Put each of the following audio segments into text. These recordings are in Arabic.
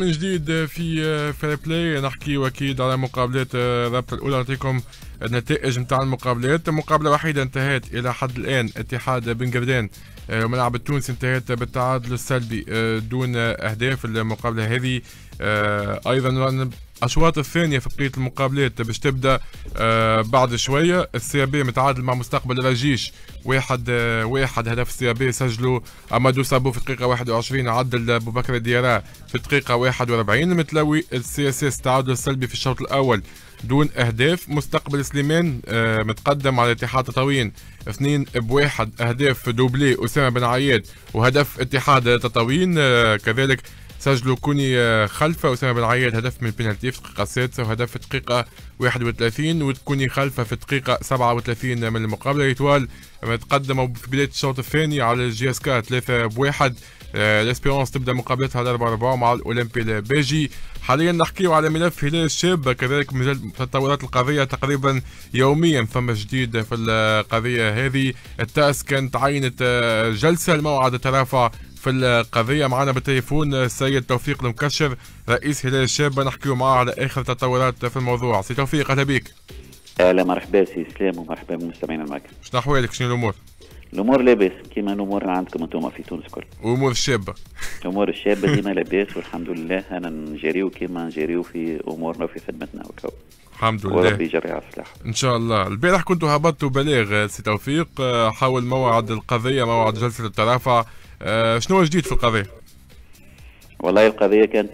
من جديد في فري بلاي نحكي أكيد على مقابلات الرابطة الأولى. نعطيكم النتائج نتاع المقابلات. مقابلة وحيدة انتهت إلى حد الآن. اتحاد بن الملعب التونسي انتهت بالتعادل السلبي دون أهداف المقابلة هذه. أيضا الأشواط الثانية في بقية المقابلات باش تبدأ آه بعد شوية. ال CAB متعادل مع مستقبل الرجيش واحد آه واحد هدف ال CAB سجلوا أمادو سابو في الدقيقه 21 عدل أبو بكر ديارا في الدقيقه 41 متلوي ال CSS تعادل سلبي في الشوط الأول. دون أهداف. مستقبل سليمان آه متقدم على اتحاد تطاوين. اثنين بواحد أهداف doublé أسامة بن عياد وهدف اتحاد تطاوين. آه كذلك سجلوا كوني آه، خلفة أسامة بن عياد هدف من بينالتي في الدقيقة السادسة وهدف في الدقيقة 31 وكوني خلفة في الدقيقة 37 من المقابلة. إيتوال تقدموا في بداية الشوط الثاني على ال JSK 3 بواحد. الإسبيرونس تبدأ مقابلتها على 4 4 مع الأولمبي البيجي. حاليا نحكيو على ملف هلال الشابة كذلك من تطورات القضية تقريبا يوميا ثم جديد في القضية هذه. التاس كانت عينت آه، جلسة الموعد الترافع في القضية. معنا بالتليفون السيد توفيق المكشر رئيس هلال الشابة نحكيو معاه على آخر تطورات في الموضوع. سي توفيق أهلا بك. أهلا مرحبا سي اسلام ومرحبا بالمستمعين معك شنو أحوالك؟ شنو الأمور؟ الأمور لاباس كيما الأمور عندكم أنتم في تونس كل امور الشابه امور الشابة ديما لاباس والحمد لله أنا نجريو كيما نجريو في أمورنا وفي خدمتنا وكو الحمد لله. وربي يجري على الصلاح إن شاء الله. البارح كنتوا هبطتوا بلاغ سي توفيق حول موعد القضية موعد جلسة الترافع. آه، شنو جديد في القضية؟ والله القضية كانت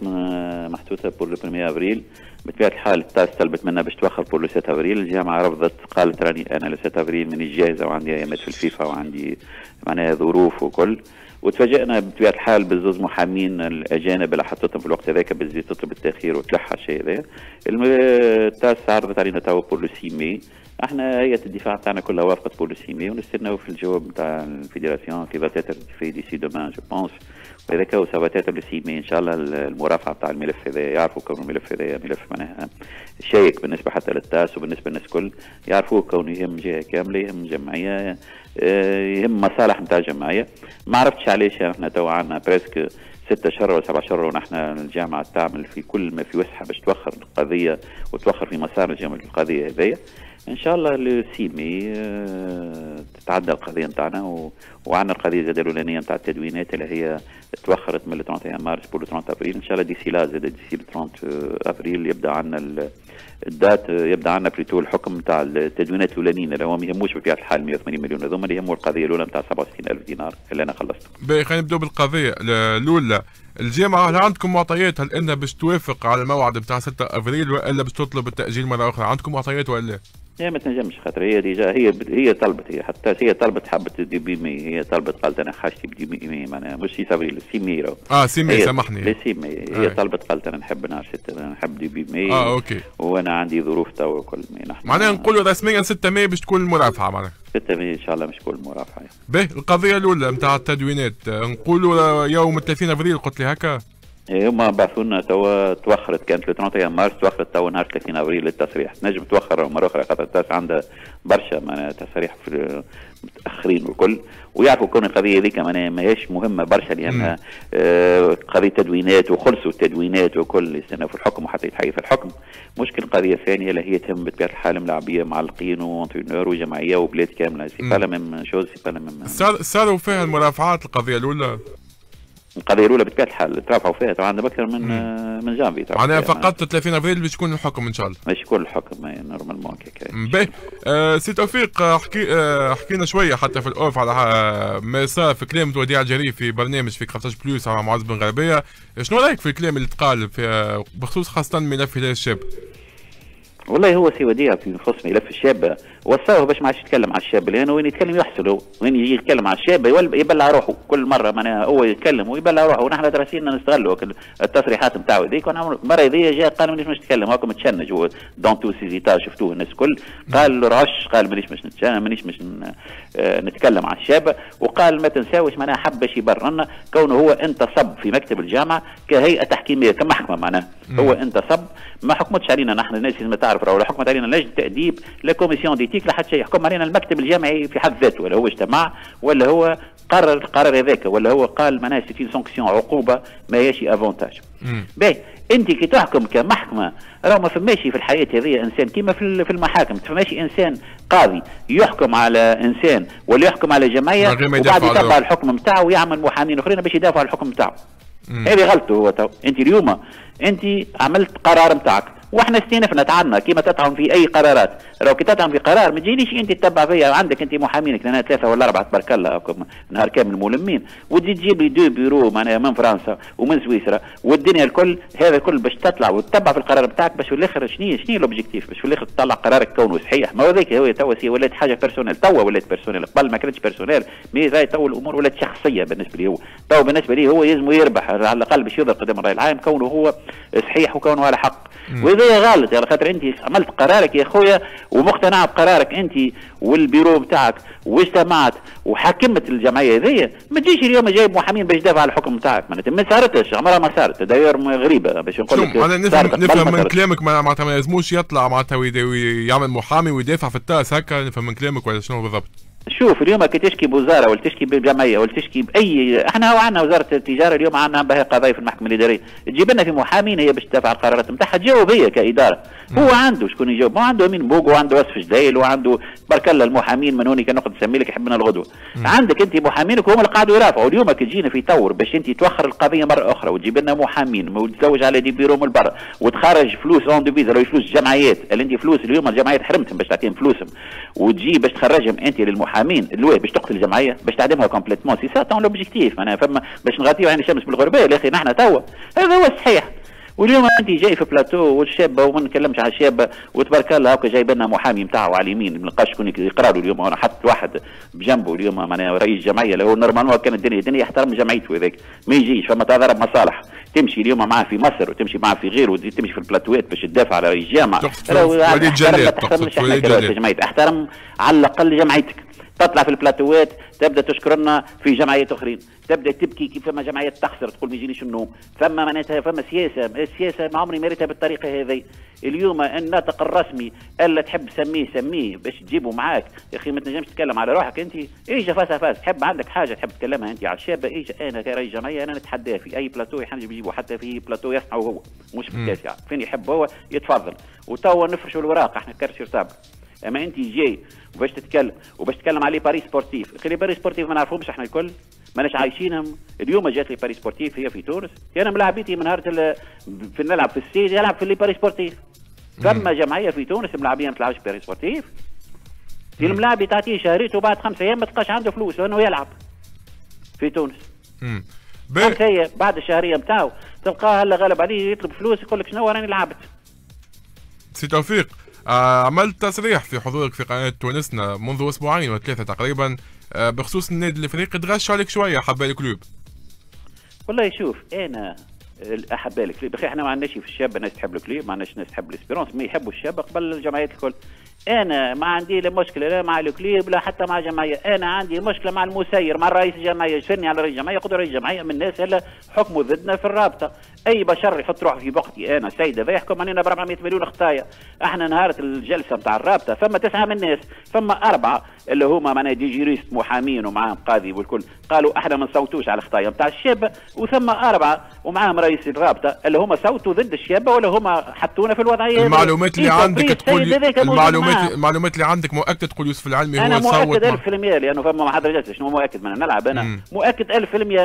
محطوطة pour le 1 ابريل بطبيعه الحال التاس طلبت منا باش توخر le 7 ابريل الجامعة رفضت قالت راني أنا le 7 ابريل مانيش جاهزة وعندي أيامات في الفيفا وعندي معناها ظروف وكل. وتفاجئنا بطبيعه الحال بالزوز محامين الأجانب اللي حطيتهم في الوقت هذاك بالزي تطلب التأخير وتلحى الشيء هذا. التاس عرضت علينا توا pour le 6 مي إحنا هيئه الدفاع تاعنا كلها وافقت pour le 6 مي ونستناو في الجواب نتاع ال fédération qui va être faite d'ici demain je pense وإذا هو ça va être mai إن شاء الله المرافعة بتاع الملف هذا يعرفوا كون الملف هذا ملف معناها شائك بالنسبة حتى للتاس وبالنسبة للناس الكل. يعرفوه كونه يهم جهة كاملة يهم جمعية آه، يهم مصالح نتاع جمعية. ما عرفتش علاش إحنا تو عندنا presque ستة شهور ولا سبعة شهور ونحن الجامعة تعمل في كل ما في وسعها باش توخر القضية وتوخر في مسار القضية هذيا. إن شاء الله le six mai تتعدى القضية نتاعنا و... وعندنا القضية زاد الأولانية نتاع التدوينات اللي هي توخرت من 31 مارس pour 30 ابريل إن شاء الله d'ici là زاد d'ici 30 ابريل يبدأ عندنا ال date يبدأ عندنا بريتو الحكم نتاع التدوينات الأولانيين اللي هو ما يهموش بطبيعه الحال 180 مليون. هذوما اللي يهموا القضية الأولى نتاع 67000 دينار اللي أنا خلصت. باهي خلينا نبداو بالقضية الأولى. الجامعة هل عندكم معطيات؟ هل إنها باش توافق على الموعد نتاع 6 ابريل وإلا باش تطلب التأجيل مرة أخرى؟ عندكم معطيات ولا هي ما تنجمش خاطر هي déjà هي هي طلبت هي حتى هي طلبت حبت début mai هي طلبت قالت أنا حاجتي ب début mai معناها مش six ابريل six mai آه six mai سامحني. لا six mai هي آه. طلبت قالت أنا نحب نعرف أنا نحب début mai. آه أوكي. وأنا عندي ظروف تو وكل معناها نقولوا رسميا 6 مي باش تكون المرافعه معناها. 6 مي إن شاء الله باش تكون المرافعه باهي القضية الأولى نتاع التدوينات. نقولوا يوم 30 ابريل قلت لي هكا. هما بعثوا لنا توا توخرت كانت 31 مارس توخرت توا نهار 30 أبريل للتصريح تنجم توخر مرة أخرى خاطر التاس عندها برشا معناها تصاريح في متأخرين والكل. ويعرفوا كون القضية هذيك معناها ماهيش مهمة برشا لأنها آه قضية تدوينات وخلصوا التدوينات وكل يستناو في الحكم وحتى يتحيي في الحكم. مشكل قضية ثانية اللي هي تهم بطبيعة الحال ملاعبيه معلقين و entraîneur وجمعية وبلاد كاملة. c'est pas la même chose c'est pas la même صاروا فيها المرافعات القضية الأولى. القضية الأولى بطبيعه الحال ترافعوا فيها طبعا أكثر من مم. من جانفي معناها فقط 30 أبريل باش يكون الحكم إن شاء الله. باش يكون الحكم normalement هكاك باهي. آه سي توفيق آه حكينا شوية حتى في ال off على آه، ما صار في كلام وديع الجري في برنامج في 15 plus مع معز بن غربية. شنو رأيك في الكلام اللي تقال في آه، بخصوص خاصة ملف هلال الشاب؟ والله هو سي وديع في خصم ملف الشاب. وصاه باش ما عادش يتكلم على الشاب لأنه وين يتكلم يحصل وين يجي يتكلم على الشاب يبلع روحه. كل مرة معناها هو يتكلم ويبلع روحه. ونحن دراسينا نستغلوا التصريحات نتاعو هذيك. المره هذيا جاء قال مانيش مش نتكلم. هاكم تشنج هو dans tous ses états شفتوه الناس الكل قال رعش قال مانيش مش مانيش مش آه، نتكلم على الشاب. وقال ما تنساوش معناها حب باش يبررنا كونه هو انتصب في مكتب الجامعة كهيئة تحكيمية كمحكمة معناها. هو انتصب. ما حكمتش علينا نحن الناس لازم تعرف راهو حكمت علينا لجنه تأديب لا commission d'éthique لا حتى شيء. يحكم علينا المكتب الجامعي في حد ذاته ولا هو اجتماع ولا هو قرر القرار هذاك ولا هو قال معناها c'était sanction عقوبة ما هيش avantage. باهي أنت كي تحكم كمحكمة راه ما فماش في الحياة هذه إنسان كيما في المحاكم ما فماش إنسان قاضي يحكم على إنسان ولا يحكم على جمعية وبعد يتبع الحكم نتاعو ويعمل محامين أخرين باش يدافعوا على الحكم نتاعو هذه غلطه هو تو. أنت اليوم أنت عملت قرار نتاعك وإحنا استئنفنا تعنا كيما تطعن في أي قرارات. لو كي تطعن في قرار ما تجينيش انت تتبع فيا. عندك انت محامينك أنا ثلاثة ولا أربعة تبارك الله نهار كامل ملمين وتجي تجيب لي deux bureaux معناها من فرنسا ومن سويسرا والدنيا الكل هذا الكل باش تطلع وتتبع في القرار بتاعك باش في الآخر شنو شنو ال objectif باش في الآخر تطلع قرارك كونه صحيح ما هو ذاك هو توا ولات حاجة personnelle توا ولات personnelle قبل ما كانتش personnelle mais زي توا الأمور ولات شخصية بالنسبة لي هو. توا بالنسبة لي هو يلزم يربح على الأقل باش يظهر قدام الرأي العام كونه هو صحيح وكونه على حق. وهذا غلط يعني خاطر أنت عملت قرارك يا خويا ومقتنع بقرارك انت والبيرو بتاعك واجتمعت وحكمت الجمعية هذيا ما تجيش اليوم جايب محامين باش يدافع على الحكم بتاعك. معناتها ما صارتش عمرها ما صارت داير غريبة باش نقول لك نفهم, نفهم من كلامك معناتها ما لازموش يطلع معناتها يعمل محامي ويدافع في التأس هكا نفهم من كلامك ولا شنو بالضبط. شوف اليوم كي تشكي بوزارة ولا تشكي بجمعية ولا تشكي بأي إحنا هو عندنا وزارة التجارة اليوم عندنا بها قضايا في المحكمة الإدارية. تجيب لنا في محامين هي باش تدافع القرارات نتاعها تجاوب هي كإدارة. هو عنده شكون يجاوب؟ ما عنده امين بوق وعنده وصف جديل وعنده بارك الله المحامين من هوني كان نقعد نسمي لك يحبنا الغدوة. مم. عندك أنت محامينك هم اللي قاعدوا يرافعوا. اليوم كي تجينا في تور باش أنت توخر القضية مرة أخرى وتجيب لنا محامين وتزوج على دي بيرو من البر وتخرج فلوس اون ولا فلوس جمعيات اللي أنت فلوس اليوم الجمعيات حرمتهم باش تعطيهم فلوسهم. وتجي باش تخرجهم أنت للمحامين. اللي باش تقتل الجمعية باش تعدمها كومبليتمون سي سا تون لوبجيكتيف معناها فما باش نغطيو عين الشمس بالغربية يا أخي نحن توا. هذا هو الصحيح. واليوم أنت جاي في بلاتو والشابة وما نتكلمش على الشابة وتبارك الله هكا جايب لنا محامي نتاعو على اليمين. ما نلقاش شكون يقرا له اليوم أنا حط واحد بجنبه اليوم معناها رئيس جمعية. لو normalement كان الدنيا الدنيا يحترم جمعيته هذاك. ما يجيش فما تضارب مصالح. تمشي اليوم معاه في مصر وتمشي معاه في غيره وتمشي في البلاتوات باش تدافع على رئيس جامعة. وليد جلال أحترم على الأقل جمعيتك. تطلع في البلاتوات تبدأ تشكرنا في جمعيات أخرين. تبدأ تبكي كيف فما جمعيات تخسر تقول ما يجينيش النوم. فما معناتها فما سياسة السياسة ما عمري مريتها بالطريقة هذه اليوم الناطق الرسمي ألا تحب سميه سميه باش تجيبه معاك. يا أخي ما تنجمش تتكلم على روحك أنت. ايجا face à face. تحب عندك حاجة تحب تكلمها أنت على الشابة؟ ايجا أنا كرئيس جمعية أنا نتحداه في أي بلاتو يحنجم يجيبه. حتى في بلاتو يصنعه هو. مش في التاسعه فين يحب هو؟ يتفضل. وتوا نفرشوا الوراق. إحنا كرسي صابر أما أنت جاي وباش تتكلم وباش تتكلم على paris sportifs أخي paris sportifs ما نعرفهمش إحنا الكل ماناش عايشينهم. اليوم جات les paris sportifs هي في تونس أنا ملاعبيتي من نهار في نلعب في السيد يلعب في les paris sportifs. ثم جمعية في تونس ملاعبيه ما تلعبش paris sportifs. في الملاعب تعطيه شهريته وبعد خمسة أيام ما تلقاش عنده فلوس لأنه يلعب في تونس. خمسة أيام بعد الشهرية نتاعو تلقاه هلا غالب عليه يطلب فلوس يقول لك شنو راني لعبت. سي توفيق عملت تصريح في حضورك في قناة تونسنا منذ أسبوعين وثلاثة تقريبا آه بخصوص النادي الإفريقي. تغششوا عليك شوية أحباء ال club. والله شوف أنا احب ال club بخي إحنا ما عندناش في الشاب ناس تحب ال club ما عندناش ناس تحب ال Espérance ما يحبوا الشاب قبل الجمعيات الكل. أنا ما عندي لا مشكلة لا مع ال club لا حتى مع جمعيه أنا عندي مشكلة مع المسير مع رئيس الجمعية شفني على رئيس الجمعية؟ قدر رئيس الجمعية من الناس اللي حكموا ضدنا في الرابطة. أي بشر يحط روحه في بقتي أنا سيد هذا يحكم علينا ب 400 مليون خطايا. أحنا نهار الجلسة نتاع الرابطة فما تسعة من الناس فما أربعة اللي هما معناها دي جيريست محامين ومعاهم قاضي والكل. قالوا أحنا ما نصوتوش على الخطايا نتاع الشاب. وثم أربعة ومعاهم رئيس الرابطة اللي هما صوتوا ضد الشاب ولا هما حطونا في الوضعية المعلومات اللي عندك تقول المعلومات المعلومات اللي عندك مؤكد تقول يوسف العلمي هو صوت أنا مؤكد 1000% لأنه فما ما حدا جالس شنو مؤكد من نلعب أنا. مم. مؤكد 1000%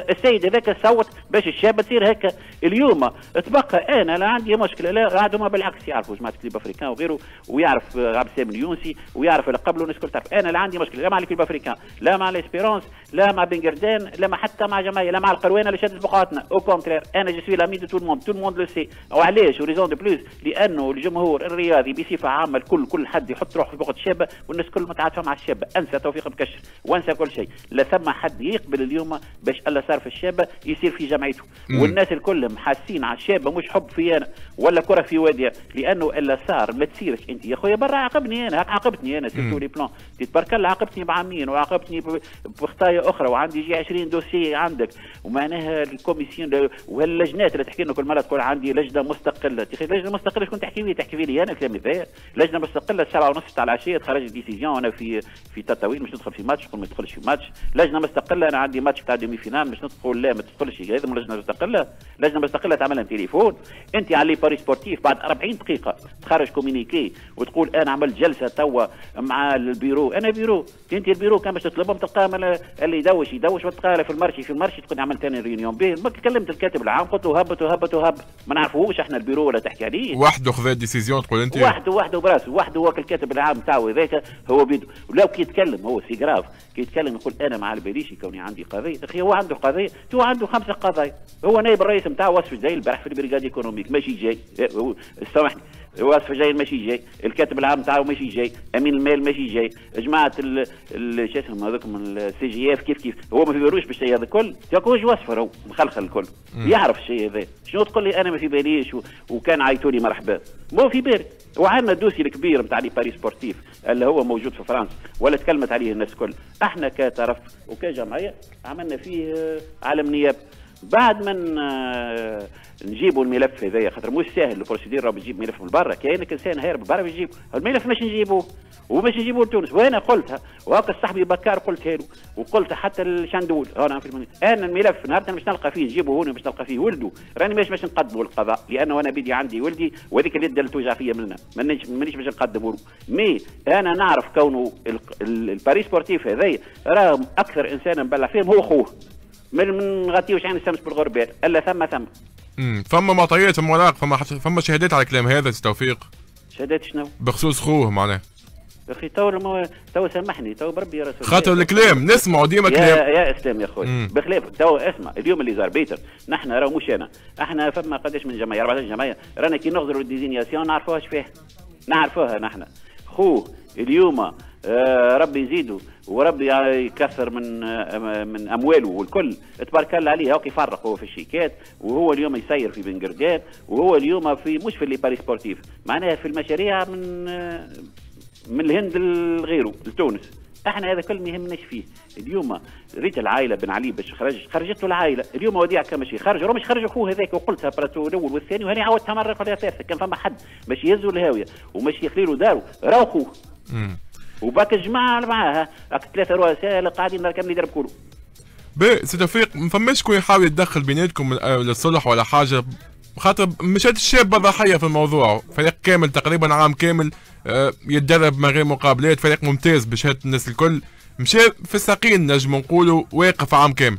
السيد هذاك صوت باش الشاب تصير هكا. اليوم تبقى أنا لا عندي مشكلة لا عندهم بالعكس يعرفوا جماعة Club Africain وغيره ويعرف عبد السلام اليونسي ويعرف اللي قبله الناس تعرف أنا لا عندي مشكلة لا مع ال Club Africain لا مع ال Espérance لا مع بنجردان لا مع حتى مع جماعة لا مع القروانه اللي شدت بقعتنا au contraire أنا je suis l'ami de tout le monde tout le monde le sait وعلاش و raison de plus لأنه الجمهور الرياضي بصفة عامة الكل كل حد يحط روحه في بقعه الشابه والناس كل متعاطفه مع الشابه أنسى توفيق المكشر وأنسى كل شيء. لا ثم حد يقبل اليوم باش اللي صار في الشابه يصير في جمعيته. والناس الكل حاسين على الشابه مش حب في أنا ولا كره في وديع لأنه إلا صار ما تصيرش أنت. يا خويا برا عاقبني أنا عاقبتني أنا sur tous les plans. تبارك الله عاقبتني بعامين وعاقبتني بخطايا أخرى وعندي يجي 20 dossier عندك. ومعناها ال commission واللجنات اللي تحكي لنا كل مرة تقول عندي لجنة مستقلة. أخي لجنة مستقلة شكون تحكي لي؟ تحكي لي أنا الكلام هذايا لجنة مستقلة السبعه ونص تاع العشية تخرج décision. أنا في في تطاويل مش ندخل في ماتش ما تدخلش في ماتش. لجنة مستقلة أنا عندي ماتش تاع demi-finale مش ندخل لا ما تدخلش. هذا لجنة مستقلة. لجنة مستقلة تعملها تليفون. انت على paris sportifs بعد 40 دقيقة تخرج communiqué وتقول أنا عملت جلسة توا مع البيرو. أنا بيرو. أنت البيرو كان باش تطلبهم تلقاه اللي يدوش يدوش وتلقاه في ال marché. في ال marché تقول عملت أنا réunion به ما كلمت الكاتب العام قلت له هبط وهبط وهبط ما نعرفوش إحنا البيرو ولا تحكي عليه. وحده خذ ديسيزيون تقول أنت؟ وحده وحده براسه وحده هو الكاتب العام تاعو هذاك هو بيدو ولو كي يتكلم هو سي جراف كي يتكلم يقول أنا مع البريشي كوني عندي قضية. أخي هو عنده قضية هو عنده خمسة قضايا. هو نائب الرئيس نتاعو وصف زي البارح في البريغاد إيكونوميك ماشي جاي. سامحني. وصف جاي ماشي جاي. الكاتب العام نتاعو ماشي جاي. أمين المال ماشي جاي. جماعة شو اسمهم هذوكم السي جي اف كيف كيف. هو ما في بالوش بالشيء هذا الكل. ياكوش وصفه هو مخلخل الكل. يعرف الشيء هذا. شنو تقول لي؟ أنا ما في باليش وكان عيطوا لي مرحبا. مو في بالي وعندنا ال dossier الكبير نتاع les paris sportifs اللي هو موجود في فرنسا ولا تكلمت عليه الناس الكل. إحنا كطرف وكجمعية عملنا فيه عالم نيابة. بعد من نجيبوا الملف هذايا خاطر مش ساهل ال procédure راه بتجيب ملف من برا كاينك انسان هارب برا بيجيب الملف مش نجيبوه ومش نجيبوه لتونس. وأنا قلتها وهكا صاحبي بكار قلتها له وقلت حتى الشندول أنا في المني. أنا الملف نهار مش نلقى فيه نجيبه هنا مش نلقى فيه. ولده راني مش باش نقدمه للقضاء لأنه أنا بدي عندي ولدي وهذيك اليد فيا مانيش مانيش باش نقدمه له مي أنا نعرف كونه الباريس سبورتيف هذايا راه أكثر انسان مبلع فيهم هو خوه. من من نغطيوش عين الشمس بالغربال. ألا ثم ثم. امم فما معطيات فما وراق فما فما شهادات على الكلام هذا توفيق شهادات شنو؟ بخصوص خوه معناه. أخي تو المو... تو سامحني تو بربي يا رسول خاطر الكلام نسمعوا ديما كلام. يا, يا إسلام يا خويا. بخلاف تو اسمع اليوم اللي زار بيتر نحن راه مش أنا. إحنا فما قداش من جمعيه 14 جمعيه رانا كي نغزروا الديزينياسيون نعرفوهاش فيها نعرفوها نحن. خوه اليوم ربي يزيدوا وربي يكثر من آه من أمواله والكل. تبارك الله عليه هو يفرق هو في الشيكات وهو اليوم يسير في بنقردان وهو اليوم في مش في اللي باري سبورتيف معناها في المشاريع من آه من الهند لغيره لتونس. إحنا هذا كل ما يهمناش فيه. اليوم ريت العائلة بن علي باش خرج خرجت له العائلة. اليوم وديع كان ماشي خرج مش خرج اخوه هذاك وقلتها براتو الأول والثاني وهاني عاودتها مرة ثالثه كان فما حد باش يهزوا الهاوية وماشي يخلي له دارو راه أخوه. وباك الجماعة معاها. راك ثلاثة رؤساء اللي قاعدين كامل يضرب كله بي سي توفيق ما فماش شكون يحاول يتدخل بيناتكم للصلح ولا حاجة؟ خاطر مشات الشابه ضحيه في الموضوع. فريق كامل تقريبا عام كامل يتدرب من غير مقابلات فريق ممتاز بشهادة الناس الكل. مشى في الساقين نجم نقولوا واقف عام كامل.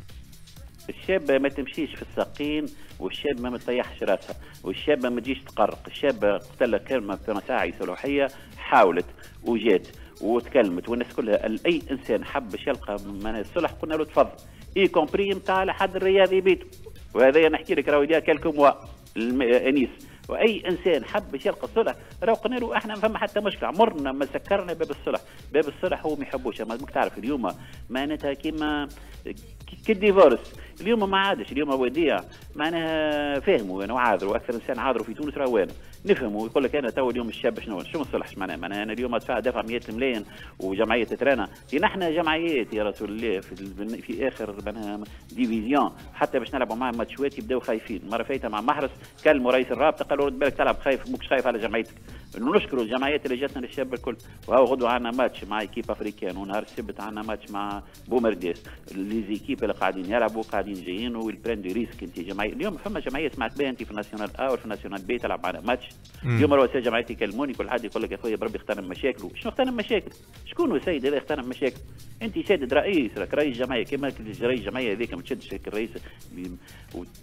الشابة ما تمشيش في الساقين والشابة ما تطيحش راسها. والشابة ما تجيش تقرق. الشابة قلت لك كلمة في مساعي صلاحية حاولت وجات. وتكلمت والناس كلها أي إنسان حب باش يلقى من الصلح قلنا له تفضل. y compris نتاع لحد الرياضي بيته وهذا نحكي لك راهو كلكم وا أنيس. وأي إنسان حب يلقى الصلح راه قلنا له إحنا ما فما حتى مشكلة عمرنا ما سكرنا باب الصلح. باب الصلح هو ما يحبوش ما تعرف اليوم معناتها كيما كال divorce اليوم ما عادش اليوم وديع معناها فهموا أنا وعاذروا أكثر إنسان عاذروا في تونس راهو نفهموا يقول لك أنا تو اليوم الشاب شنو شنو الصلح معناها معناها أنا اليوم أدفع دفع 100 ملايين وجمعية تترانا نحن جمعيات يا رسول الله في, في آخر معناها division. حتى باش نلعبوا معهم ماتشوات يبداو خايفين. مرة فايتة مع محرس كلموا رئيس الرابطة قالوا رد بالك تلعب خايف مش خايف على جمعيتك. نشكروا الجمعيات اللي جاتنا للشاب الكل. وهو غدوة عندنا ماتش مع Club Africain ونهار السبت عندنا ماتش مع بومرديس les équipes اللي قاعدين يلعبوا قاعدين جايين و ils prennent des risques. انت جمعية اليوم فما جمعية سمعت بها انت في ال nationale A وفي ال nationale B تلعب معنا ماتش. اليوم رؤساء جمعيتي يكلموني كل حد يقول لك يا خويا بربي اغتنم مشاكله. شنو اغتنم مشاكل؟ شكون هو السيد هذا اغتنم مشاكل؟ انت سادد رئيس راك رئيس جمعية كما رئيس جمعية هذيك ما تشدش الرئيس.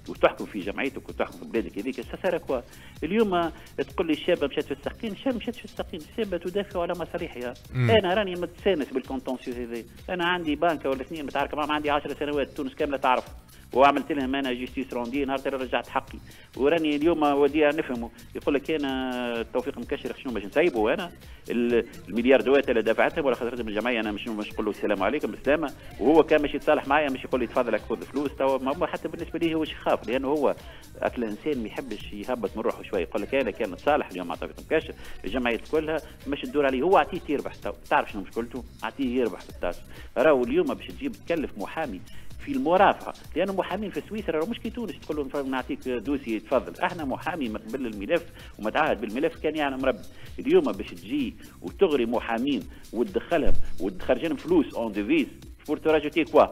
وتحكم في جمعيتك وتحكم في بلادك هذيك quoi اليوم تقول لي الشابه مشات في السقين الشابه مشات في السقين الشابه تدافع على مصالحها أنا راني متسانس بال contentieux هذا. أنا عندي بنكه ولا اثنين متعارك معهم عندي 10 سنوات تونس كاملة تعرف. وعملت لهم أنا justice rendue نهار رجعت حقي. وراني اليوم وديع نفهمه يقول لك أنا توفيق مكشر شنو باش نسيبه أنا المليار دوات اللي دفعتهم ولا خسرتهم من الجمعية أنا مش مش نقول له السلام عليكم بالسلامه وهو كان مش يتصالح معايا مش يقول لي تفضل خذ فلوس. تو حتى بالنسبة لي هو يخاف لأنه هو أكل الانسان ما يحبش يهبط من روحه شوية يقول لك أنا كان نتصالح اليوم مع توفيق مكشر الجمعية كلها مش تدور عليه. هو أعطيه يربح تعرف شنو مشكلته أعطيه يربح في التاس راهو اليوم باش تجيب تكلف محامي في المرافعه لأنه محامين في سويسرا مش كي تونس تقول لهم نعطيك dossier تفضل. أحنا محامي قبل الملف ومتعهد بالملف كان يعني مربي اليوم باش تجي وتغري محامين وتدخلهم وتخرج لهم فلوس en devise pour rajouter quoi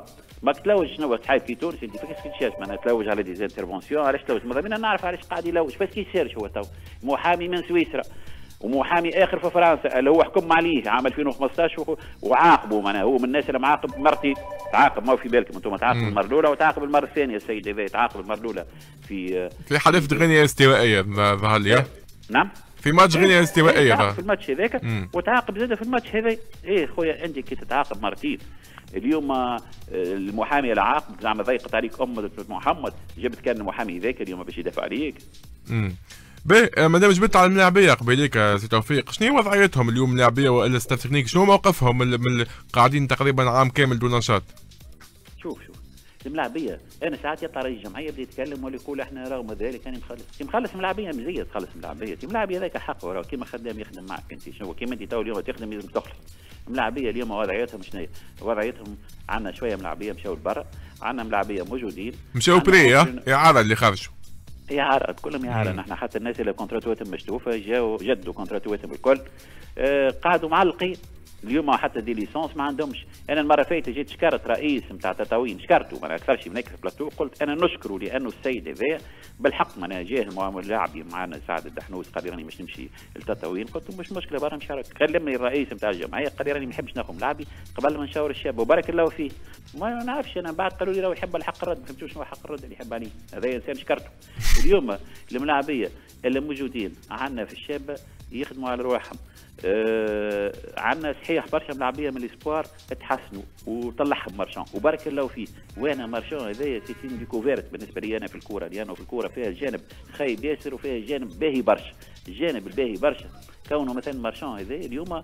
ما تلوج شنو تحايب في تونس؟ أنت parce que tu cherches معناها تلوج على des interventions علاش تلوج؟ بينا نعرف علاش قاعد يلوج؟ parce qu'il cherche هو تو؟ محامي من سويسرا. ومحامي آخر في فرنسا اللي هو حكم عليه عام 2015 وعاقبه معناها. هو من الناس اللي معاقب مرتي تعاقب ما في بالكم أنتم تعاقب المره الاولى وتعاقب المرة الثانية السيد هذا تعاقب المره الاولى في في حدث غينيا استوائية ظهر لي نعم. في ماتش غينيا استوائية في الماتش هذاك وتعاقب زاد في الماتش هذا. إيه خويا أنت كي تتعاقب مرتين اليوم آه، المحامي العاقب زعما ضيقت عليك أم محمد جبت كان المحامي ذاك اليوم باش يدافع عليك. باهي مادام جبت على الملاعبية قبيليك آه، سي توفيق شنو هي وضعيتهم اليوم الملاعبية وإلا staff technique شنو موقفهم من قاعدين تقريبا عام كامل دون نشاط؟ شوف شوف. الملاعبية أنا ساعات يطلع رئيس الجمعية بدا يتكلم ولا يقول إحنا رغم ذلك أنا مخلص. كي مخلص ملاعبية مزيه تخلص ملاعبية. الملاعبيه هذاك حق وراه. كيما خدام يخدم معك أنت. شنو كيما أنت تو اليوم تخدم لازم تخلص. ملاعبيه اليوم وضعيتهم شنو وضعيتهم عندنا شوية ملاعبية مشاو لبرا. عندنا ملاعبية موجودين. مشاو بري اعاره اللي خرجوا إعارة كلهم إعارة نحن حتى الناس اللي كونتراتواتهم مش توفى جاوا جدوا كونتراتواتهم الكل. آه قعدوا معلقين اليوم حتى des licences ما عندهمش. أنا المرة فاتت جيت شكرت رئيس نتاع تطاوين شكرته ما أكثرش من هيك في بلاتو قلت أنا نشكره لأنه السيد هذا بالحق ما جاه اللاعب معنا سعد الدحنوس قال راني مش نمشي لتطاوين قلت له مش مشكلة برا نشارك. كلمني الرئيس نتاع الجمعية قال راني ما نحبش ناخذ ملاعبي قبل ما نشاور الشاب وبارك الله فيه. ما نعرفش أنا بعد قالوا لي راهو يحب الحق الرد فهمتوا شنو حق الرد اللي يحب عليه هذا إنسان شكرته. اليوم الملاعبيه اللي موجودين عندنا في الشابه يخدموا على رواحهم آه عندنا صحيح برشا ملاعبيه من ال espoirs تحسنوا وطلعهم مارشان وبارك الله فيه وأنا مارشان هذايا c'est une découverte بالنسبة لي أنا في الكورة. لأنه في الكورة فيها جانب خايب ياسر وفيها جانب باهي برشا. الجانب الباهي برشا. كونه مثلا مارشان هذا اليوم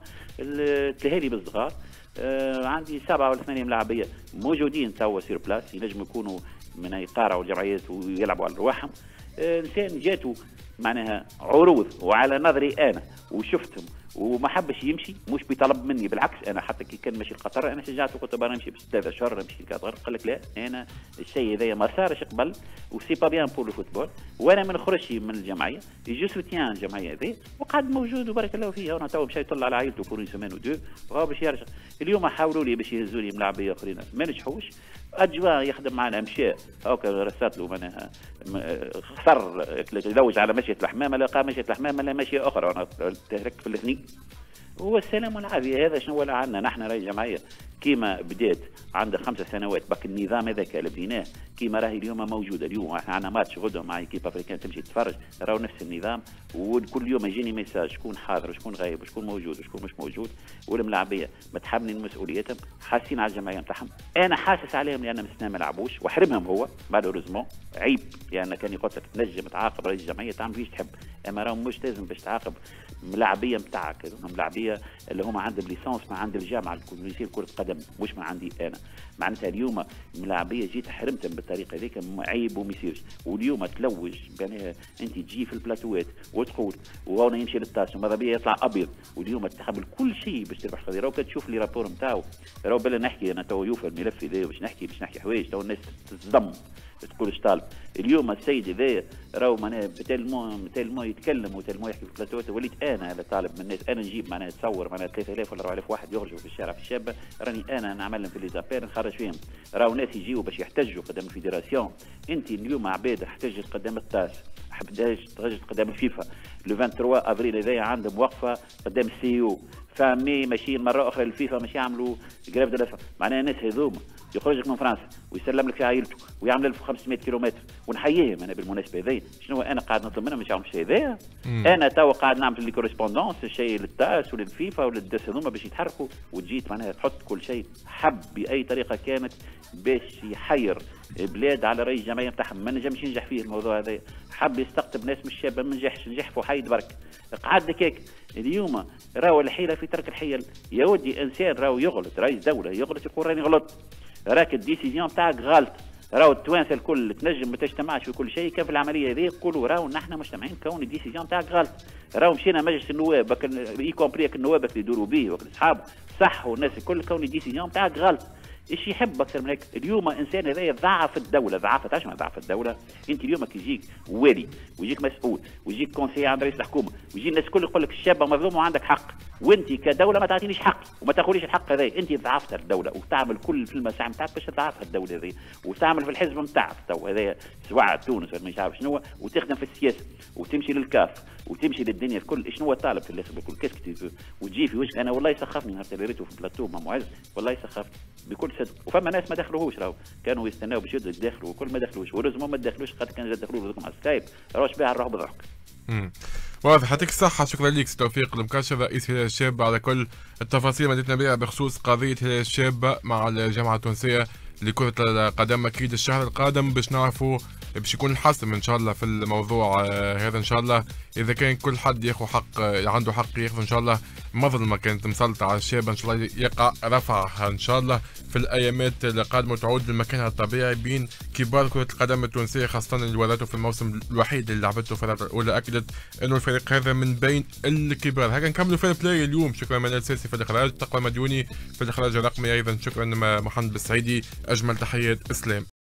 تلهالي بالصغار آه عندي سبعة ولا ثمانية ملاعبيه موجودين توا sur place ينجموا يكونوا من يقارعوا الجمعيات ويلعبوا على رواحهم. آه انسان جاتوا معناها عروض وعلى نظري أنا وشفتهم وما حبش يمشي مش بيطلب مني بالعكس أنا حتى كي كان ماشي لقطر أنا شجعته قلت له نمشي بستة اشهر نمشي لقطر. قال لك لا أنا الشيء هذايا ما صارش قبل و c'est pas bien pour ال football وأنا ما نخرجش من الجمعية je soutiens الجمعية هذه وقعد موجود وبارك الله فيه أنا تو مشى يطلع على عائلته pour semaine ou deux وهو باش يرجع. اليوم حاولوا لي باش يهزوا لي ملاعبيه آخرين ما نجحوش. اجوا يخدم معنا مشى هاكا رسات له معناها خسر يلوج على مشية الحمامة لقى مشية الحمامة لا مشية أخرى. تهرك في الاثنين هو السلام والعافية هذا شنو ولا عندنا نحن راهي جمعيه كيما بدات عندها خمس سنوات بك النظام هذاك اللي بديناه كيما راهي اليوم موجودة. اليوم إحنا عندنا ماتش غدوة مع équipe africaine تمشي تتفرج راهو نفس النظام وكل يوم يجيني message شكون حاضر وشكون غايب وشكون موجود وشكون مش موجود والملاعبية متحملين مسؤوليتهم حاسين على الجمعية نتاعهم. أنا حاسس عليهم لأن مسنا ما لعبوش وحرمهم هو malheureusement عيب لأن كان يقول لك تنجم تعاقب رئيس الجمعية تعمل فيش تحب. أما راهم مش لازم باش تعاقب ملاعبية نتاعك ملاعبية اللي هما عندهم licence ما عند الجامعة يصير كره قدم مش ما عندي أنا؟ معناتها اليوم ملاعبية جيت حرمتهم بالطريقة هذيك عيب وما يصيرش. واليوم تلوج يعني أنت تجي في البلاتوات وتقول وهنا يمشي للطاس وماذا بيا؟ يطلع أبيض. واليوم تحمل كل شيء باش تربح قضيه راهو كتشوف les rapports نتاعو. راهو بلا نحكي أنا تو يوفى الملف هذا باش نحكي باش نحكي حوايج تو الناس تصدم تقول طالب. اليوم السيد هذايا راهو معناها tellement tellement يتكلم و tellement يحكي في وليت أنا اللي طالب من الناس. أنا نجيب معناها تصور معناها 3000 ولا 4000 واحد يخرجوا في الشارع في الشابة. راني أنا نعمل لهم في les affaires نخرج فيهم. راهو ناس يجيو باش يحتجوا قدام ال fédération. أنت اليوم عباد احتجت قدام التاس. حبداش قدام الفيفا. لو 23 أفريل هذايا عندهم وقفة قدام السي أو. فمي ماشيين مرة أخرى للفيفا مش يعملوا جريف دو معناها الناس هذوما يخرجك من فرنسا ويسلم لك في عائلته ويعمل 1500 كيلومتر ونحييهم أنا بالمناسبة هذه شنو أنا قاعد نطلب منهم؟ مش يعملوا الشيء هذايا. أنا توا قاعد نعمل لي كوريسبوندونس الشيء للتاس وللفيفا وللدس هذوما باش يتحركوا. وتجيت معناها تحط كل شيء حب بأي طريقة كانت باش يحير بلاد على رئيس الجمعية نتاعهم. ما نجمش ينجح فيه الموضوع هذا حب يستقطب ناس مش شابه ما نجحش نجح في برك قعد هيك اليوم راهو الحيلة في ترك الحيل. يا ودي إنسان راهو يغلط رئيس دولة يغلط يقول راني غلط. راك ال décision تاعك غلط. راهو التوانسة الكل تنجم ما تجتمعش في كل شيء كيف العملية هذه؟ يقولوا راهو نحن مجتمعين كون ال décision تاعك غلط. راهو مشينا مجلس النواب y compris النواب اللي يدوروا به وكل أصحابه. صحوا الناس الكل كون ال décision تاعك غلط. إيش يحب أكثر من هيك؟ اليوم إنسان هذايا ضعف الدولة. ضعفت ما ضعف الدولة؟ أنت اليوم كي يجيك والي ويجيك مسؤول ويجيك conseiller عند رئيس الحكومة ويجي الناس الكل يقول لك الشابة مظلومة وعندك حق. وأنت كدولة ما تعطينيش حقي وما تاخذيش الحق هذا. أنت ضعفت الدولة وتعمل كل في المساعي نتاعك باش تضعفها الدولة هذه وتعمل في الحزب نتاعك تو هذا سواء تونس ولا مش عارف شنو وتخدم في السياسة وتمشي للكاف وتمشي للدنيا الكل شنو هو طالب في الآخر؟ بكل كيس وتجي في وجهك أنا والله يسخفني نهار اللي ريته في البلاتو مع معز والله يسخفني بكل صدق. وفما ناس ما دخلوهوش راهو. كانوا يستناو باش يدخلوا وكل ما دخلوش. ورزموا ما دخلوش خاطر كان دخلوا على السكايب راهوش بها نروحوا بضحك. واضح. يعطيك الصحة. شكرا لك توفيق. المكشر رئيس هلال الشابة على كل التفاصيل اللي مديتنا بها بخصوص قضية هلال الشابة مع الجامعة التونسية لكرة القدم. أكيد الشهر القادم باش نعرفوا باش يكون الحسم إن شاء الله في الموضوع آه، هذا إن شاء الله. إذا كان كل حد ياخذ حق عنده حق ياخذ إن شاء الله مظلمه كانت مسلطة على الشاب إن شاء الله يقع رفعها إن شاء الله في الأيامات القادمه وتعود لمكانها الطبيعي بين كبار كرة القدم التونسية خاصة اللي ولدته في الموسم الوحيد اللي لعبته الفترة الأولى أكدت إنه الفريق هذا من بين الكبار. هكا نكملوا في البلاي اليوم. شكرا منال سيسي في الإخراج تقوى مديوني في الإخراج الرقمي أيضا. شكرا محمد بالسعيدي أجمل تحيات إسلام.